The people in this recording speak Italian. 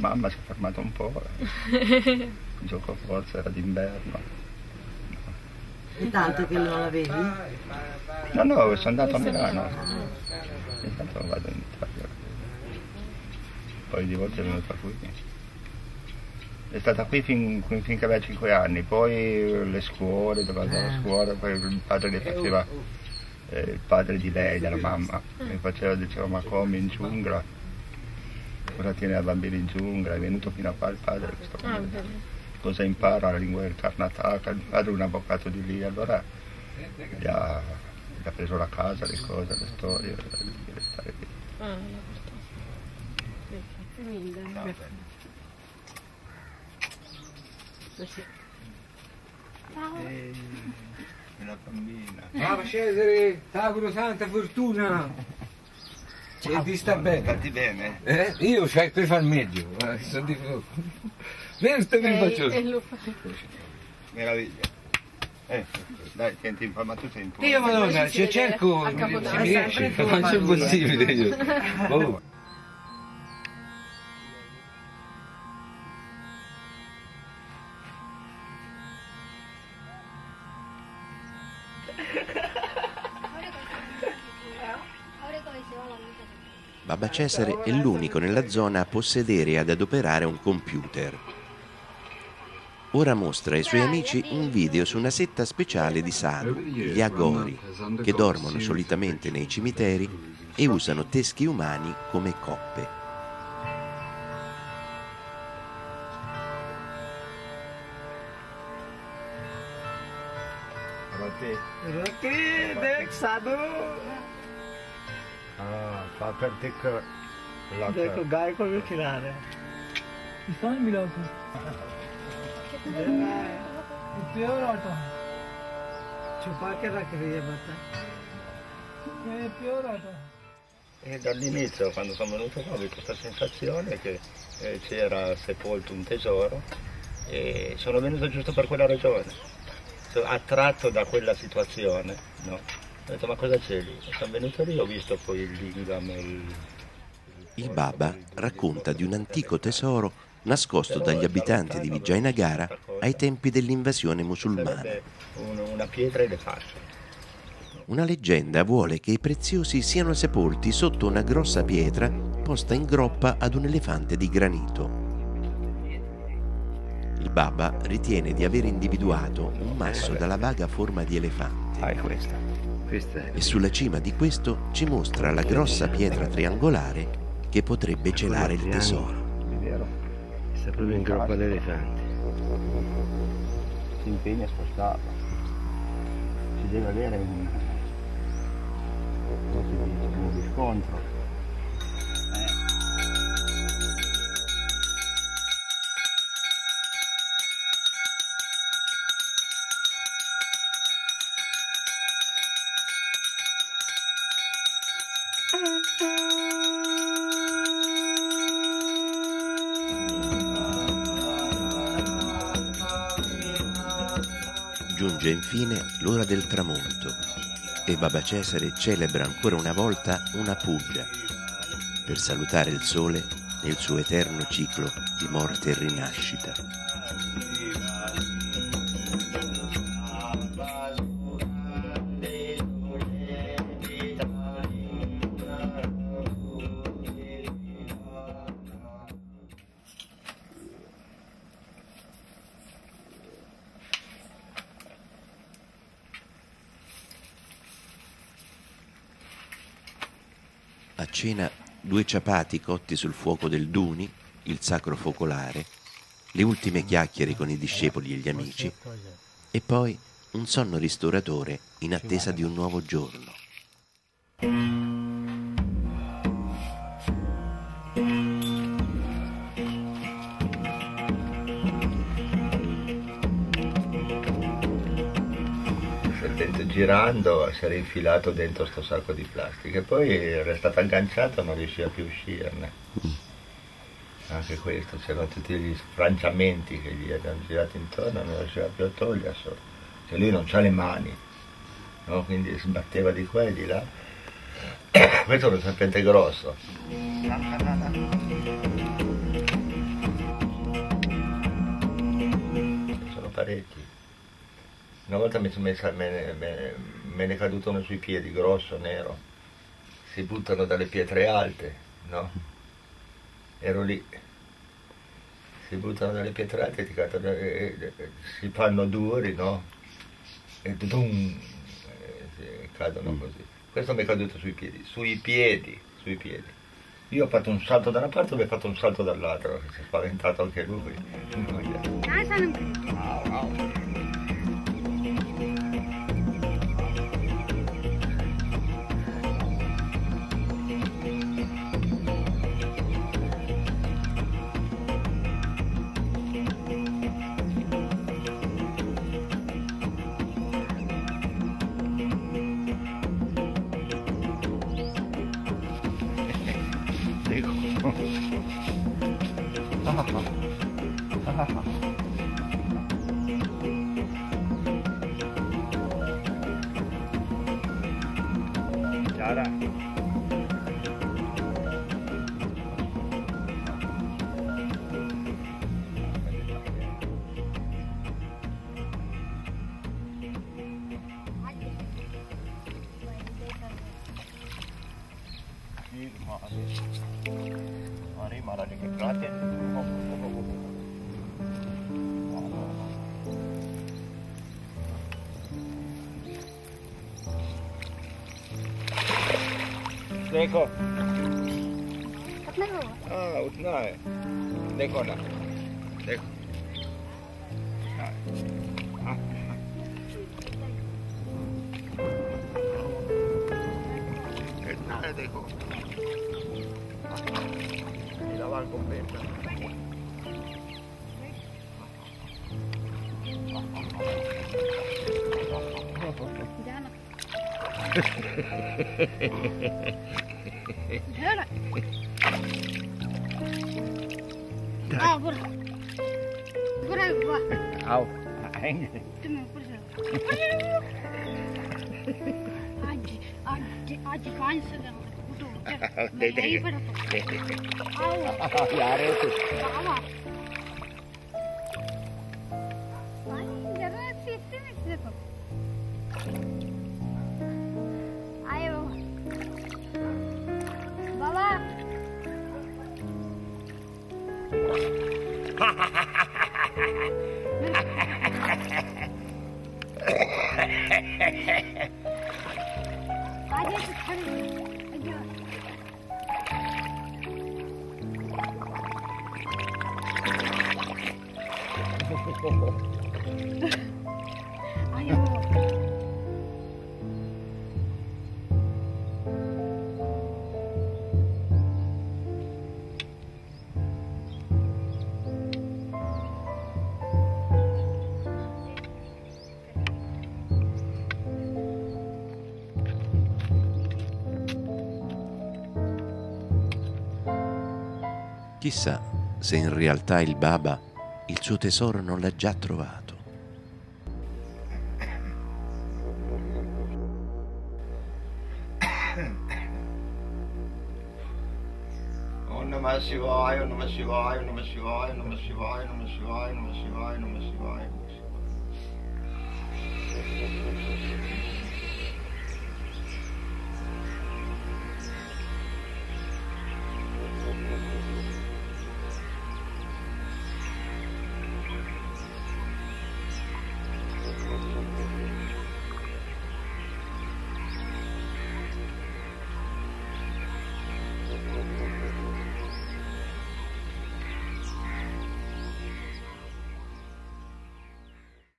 mamma si è fermata un po'. Il gioco forza era d'inverno. È tanto che non la vedi? No, no, sono andato a Milano. Intanto vado in Italia. Poi di volte è venuta qui. È stata qui fin, finché aveva 5 anni, poi le scuole, doveva andare a scuola, poi il padre le faceva, eh, il padre di lei, della mamma, mi faceva, diceva ma come in giungla? Cosa tiene la bambina in giungla? È venuto fino a qua il padre, questo Ah, cosa impara la lingua del Karnataka, il padre è un avvocato di lì, allora gli ha, gli ha preso la casa, le cose, le storie, deve stare lì. ah, la porto. Mille. E la bambina. Brava Cesare, t'auguro tanta fortuna. E ti sta bene. Fatti bene? Eh? Io sai per far meglio. eh, sono di- Vedi, sto mi faccio. E lo fa. Meraviglia. Eh, dai, senti, ma tu sei in punto. Io madonna, se cerco, a mi riesce, faccio il possibile io. Oh. Baba Cesare è l'unico nella zona a possedere e ad adoperare un computer. Ora mostra ai suoi amici un video su una setta speciale di Sadhu, gli Agori, che dormono solitamente nei cimiteri e usano teschi umani come coppe. Avanti. Rocky, देख साधु Ah, fa per te che la देखो गाय को भी खिला रहे हैं किसान मिला उसको प्योर आटा है छुपा के रख रही है बता ये प्योर आटा है E dall'inizio, quando sono venuto qua, ho avuto questa sensazione che eh, c'era sepolto un tesoro e sono venuto giusto per quella ragione. Sono attratto da quella situazione, no? Ho detto, ma cosa c'è lì? Sono venuto lì, ho visto poi il lingam, il... Il Baba racconta di un antico tesoro nascosto dagli abitanti di Vijayanagar ai tempi dell'invasione musulmana. Una pietra e le fasce. Una leggenda vuole che i preziosi siano sepolti sotto una grossa pietra posta in groppa ad un elefante di granito. Il Baba ritiene di aver individuato un masso dalla vaga forma di elefante Ah, è questa. E sulla cima di questo ci mostra la grossa pietra triangolare che potrebbe celare il tesoro. Sta proprio in groppa d'elefante. Si impegna a spostarlo. Ci deve avere un, si un riscontro. Giunge infine l'ora del tramonto e Baba Cesare celebra ancora una volta una puja per salutare il sole nel suo eterno ciclo di morte e rinascita. Cena due ciapati cotti sul fuoco del Duni, il sacro focolare, le ultime chiacchiere con i discepoli e gli amici e poi un sonno ristoratore in attesa di un nuovo giorno. girando si era infilato dentro sto sacco di plastica e poi era stato agganciato e non riusciva più a uscirne. Mm. Anche questo, c'erano tutti gli sfranciamenti che gli abbiamo girato intorno, non riusciva più a toglierselo. Cioè lui non ha le mani, no? quindi sbatteva di qua e di là. questo è un serpente grosso. Sono parecchi. Una volta mi sono messa, me, ne- me- me ne è caduto uno sui piedi, grosso, nero. Si buttano dalle pietre alte, no? Ero lì. Si buttano dalle pietre alte, ti cadono, eh, eh, si fanno duri, no? E dum, si- cadono così. Questo mi è caduto sui piedi, sui piedi, sui piedi. Io ho fatto un salto da una parte e lui ha fatto un salto dall'altra, si è spaventato anche lui. Dico. Chiara. Sì, ma ma rimane देखो अपना को हाँ उतना है देखो ना देखो हाँ, हाँ, हाँ। कितना है देखो Y la van completa. जाना Tak. Ah, não Bur ay ba. Aw. Ay. Tumen bur. Aji, aji, aji kan se dam. Dai dai. Aw. Yaar. Aw. I did you turn again? Ho, ho, ho. Chissà se in realtà il Baba il suo tesoro non l'ha già trovato. Namah Shivaya, Namah Shivaya, Namah Shivaya, Namah Shivaya, Namah Shivaya, Namah Shivaya, Namah Shivaya, Namah Shivaya.